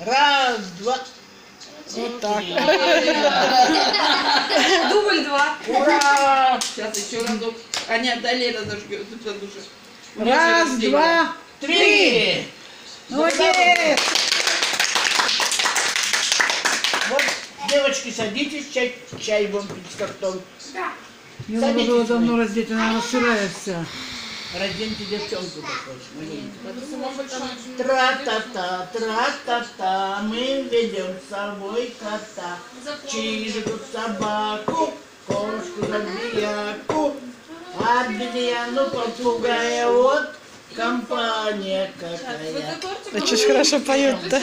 Раз, два. Вот так. Дубль два. Ура! Сейчас еще разок. А нет, далее разожгет задушит. Раз, два, Три! молодец! Вот, девочки, садитесь, чай, чай вам пить с картон. Мне надо было давно раздеть, она насырая вся. Разденьте девчонку такой. Тра-та-та, тра-та-та, мы ведем с собой кота. Чижиков собаку, кошку забияку, обезьяну попугая, вот компания какая. Да что ж хорошо поет-то.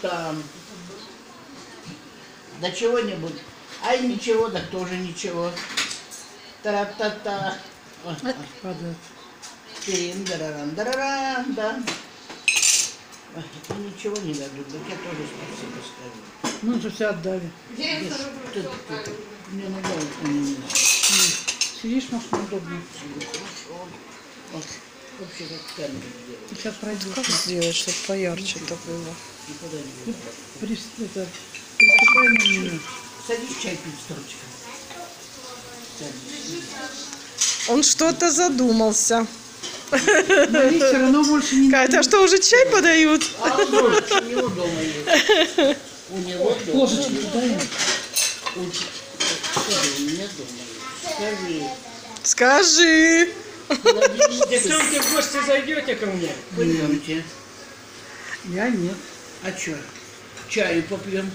там. Да чего-нибудь. Ай, ничего, да тоже ничего. Тра-та-та. Падает. Тин, дараран, дараран, да. Ой, это ничего не дадут, так я тоже спасибо скажу. Ну, уже все отдали. Видишь, тут, тут, мне надо они Сидишь, может, неудобно. Вот, вообще как камеру сделать. Сейчас пройдешь. Как сделать, чтобы поярче-то было? Никуда не делать. Прис- это, приступай на меня. Садись чай пить, строчка. Садись. Он что-то задумался. Все равно больше не Катя, а что, уже чай подают? А он у него дома есть. У него дома. ложечки дай. у меня дома есть. Скажи. Скажи. Девчонки, в гости зайдете ко мне? Пойдемте. Я нет. А что? Чаю попьем.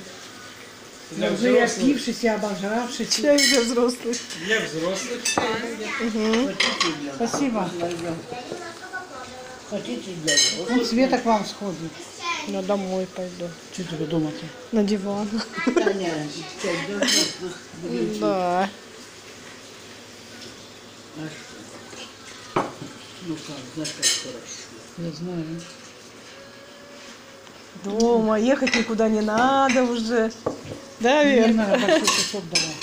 Для я взрослых. пившись, я обожравшись. Чай для взрослых. Для взрослых. Для Спасибо. Хотите для взрослых? Он Света к вам сходит. Я домой пойду. Что тебе дома-то? На диван. Таня, чай для взрослых. будете? Да. А что? Ну как, знаешь, как хорошо. Я знаю. Дома. Ехать никуда не надо уже. Да, Мне Вер? надо большой кусок давай.